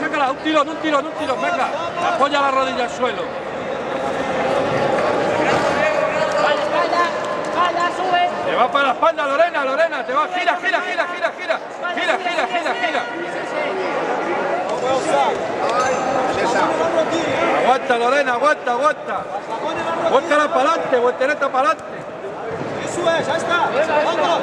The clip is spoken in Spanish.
Sácala, un tirón, un tirón, un tirón, venga. Apoya la rodilla al suelo. Te va para la espalda, Lorena, Lorena, te va, gira, gira, gira, gira, gira, gira, gira. Aguanta, Lorena, aguanta, aguanta. Vuélcala para adelante, vueltereta para adelante. Eso es, ya está. Vamos,